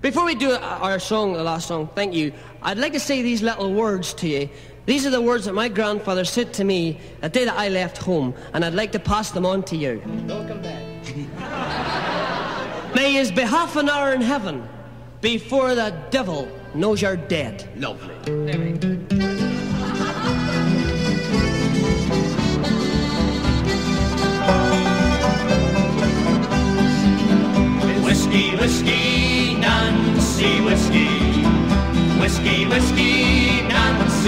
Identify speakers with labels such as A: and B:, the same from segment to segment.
A: Before we do our song, the last song, thank you, I'd like to say these little words to you. These are the words that my grandfather said to me the day that I left home, and I'd like to pass them on to you. Welcome back. May his be half an hour in heaven before the devil knows you're dead.
B: Lovely.
C: Whiskey, whiskey,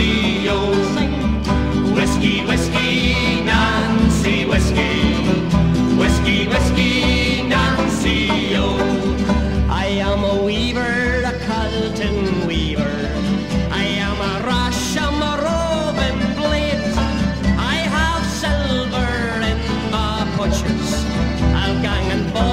C: Nancy, oh. Whiskey, whiskey, Nancy, whiskey. Whiskey, whiskey, Nancy, oh.
A: I am a weaver, a Calton weaver. I am a rush, I'm a robin blade. I have silver in my punches. I'll gang and follow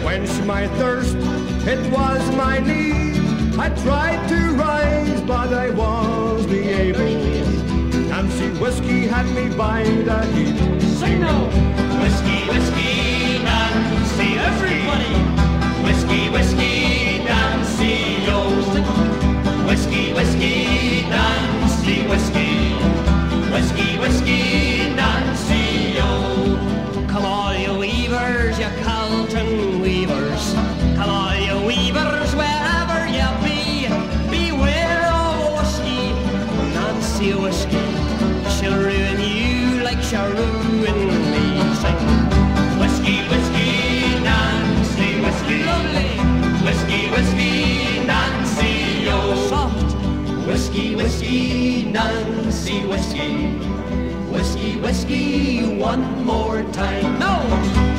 D: quench my thirst. It was my need. I tried to rise, but I wasn't able. Nancy Whiskey had me by the heel.
A: Sing now!
C: Whiskey, whiskey, Nancy,
A: Everybody!
C: Whiskey, whiskey, Nancy, oh. Whiskey, whiskey, Nancy, whiskey. Whiskey, whiskey,
A: Whiskey, whiskey,
C: Nancy, whiskey. Whiskey, whiskey, Nancy, oh.
A: Soft.
C: Whiskey, whiskey, Nancy, whiskey. Whiskey, whiskey, one more time.
A: No.